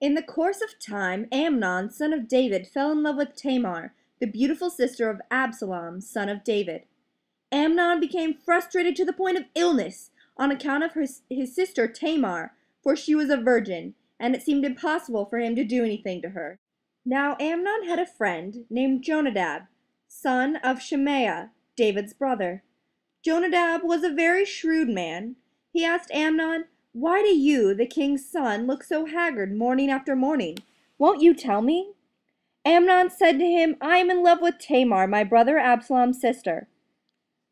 In the course of time, Amnon, son of David, fell in love with Tamar, the beautiful sister of Absalom, son of David. Amnon became frustrated to the point of illness on account of his, his sister Tamar, for she was a virgin, and it seemed impossible for him to do anything to her. Now Amnon had a friend named Jonadab, son of Shemaiah, David's brother. Jonadab was a very shrewd man. He asked Amnon, Why do you, the king's son, look so haggard morning after morning? Won't you tell me? Amnon said to him, I am in love with Tamar, my brother Absalom's sister.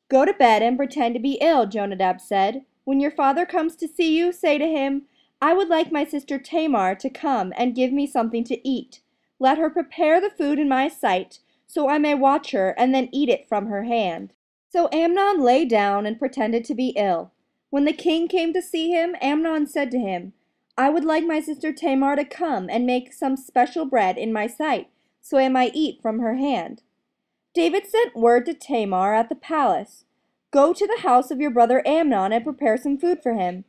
Go to bed and pretend to be ill, Jonadab said. When your father comes to see you, say to him, I would like my sister Tamar to come and give me something to eat. Let her prepare the food in my sight, so I may watch her and then eat it from her hand. So Amnon lay down and pretended to be ill. When the king came to see him, Amnon said to him, I would like my sister Tamar to come and make some special bread in my sight, so I might eat from her hand. David sent word to Tamar at the palace, Go to the house of your brother Amnon and prepare some food for him.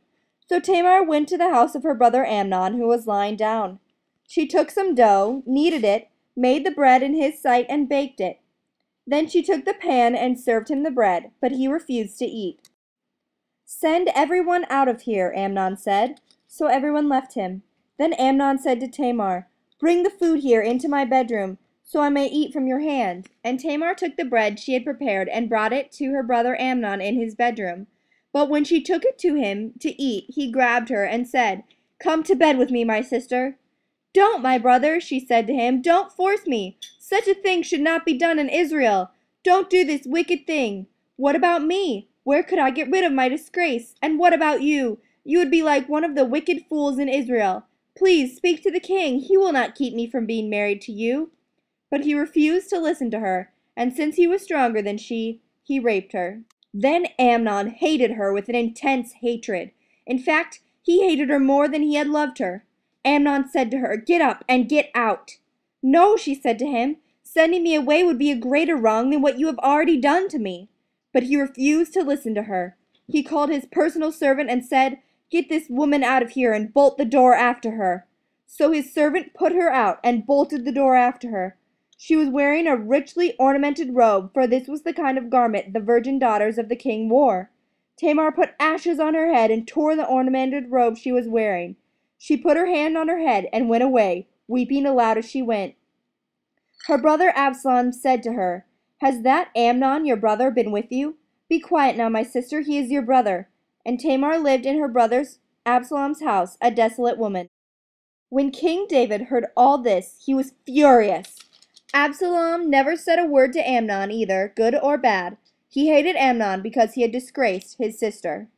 So Tamar went to the house of her brother Amnon, who was lying down. She took some dough, kneaded it, made the bread in his sight, and baked it. Then she took the pan and served him the bread, but he refused to eat. Send everyone out of here, Amnon said. So everyone left him. Then Amnon said to Tamar, Bring the food here into my bedroom so I may eat from your hand. And Tamar took the bread she had prepared and brought it to her brother Amnon in his bedroom. But when she took it to him to eat, he grabbed her and said, Come to bed with me, my sister. Don't, my brother, she said to him. Don't force me. Such a thing should not be done in Israel. Don't do this wicked thing. What about me? Where could I get rid of my disgrace? And what about you? You would be like one of the wicked fools in Israel. Please speak to the king. He will not keep me from being married to you. But he refused to listen to her, and since he was stronger than she, he raped her. Then Amnon hated her with an intense hatred. In fact, he hated her more than he had loved her. Amnon said to her, Get up and get out. No, she said to him, sending me away would be a greater wrong than what you have already done to me. But he refused to listen to her. He called his personal servant and said, Get this woman out of here and bolt the door after her. So his servant put her out and bolted the door after her. She was wearing a richly ornamented robe, for this was the kind of garment the virgin daughters of the king wore. Tamar put ashes on her head and tore the ornamented robe she was wearing. She put her hand on her head and went away, weeping aloud as she went. Her brother Absalom said to her, Has that Amnon your brother been with you? Be quiet now, my sister, he is your brother. And Tamar lived in her brother's Absalom's house, a desolate woman. When King David heard all this, he was furious. Absalom never said a word to Amnon either, good or bad. He hated Amnon because he had disgraced his sister.